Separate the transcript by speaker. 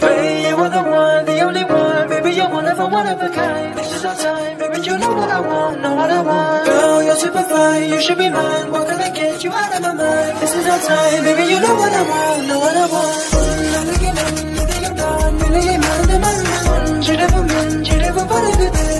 Speaker 1: Baby, you are the one, the only one. Baby, you're one of a one of a kind. This is our time, baby, you know what I want, know what I want. Girl, you're super fine, you should be mine. What can I get you out of my mind? This is our time, baby, you know what I want, know what I want. 나에게는 네가 난 밀리게 만든 맘만 지려보면 지려보 버리게 돼